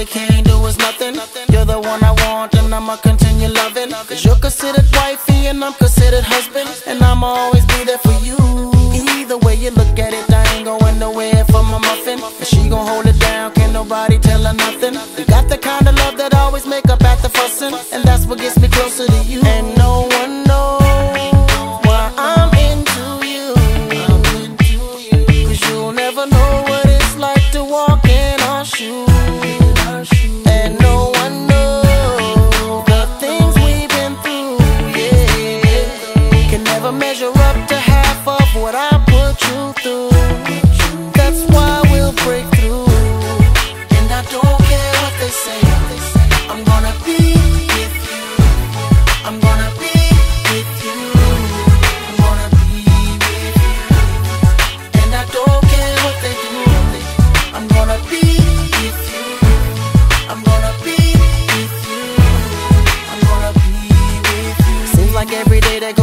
they can't do is nothing. You're the one I want, and I'ma continue loving. Cause you're considered wifey, and I'm considered husband. And I'ma always be there for you. Either way you look at it, I ain't going nowhere for my muffin. And she gon' hold it down, can't nobody tell her nothing. We got the kind of love that always make up after fussing. And that's what gets me closer to you. And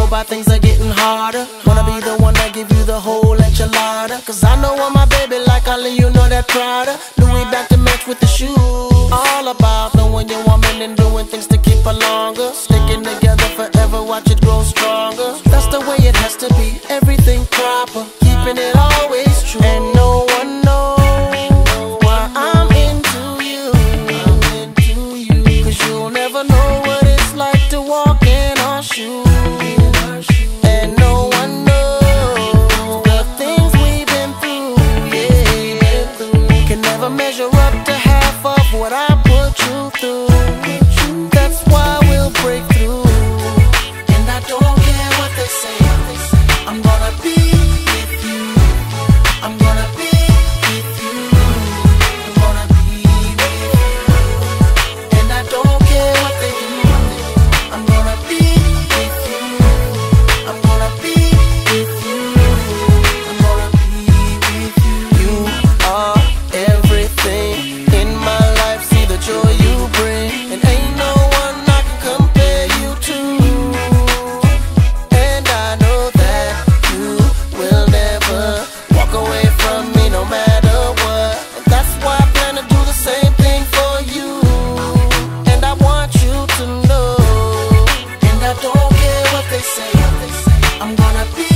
by, things are getting harder. Wanna be the one that give you the whole enchilada. Cause I know I'm my baby, like only you know that Prada. Louis back to match with the shoes. All about knowing your woman and doing things to keep her longer. Sticking together forever, watch it grow stronger. That's the way it has to be, everything proper. Keeping it always me. I'm gonna be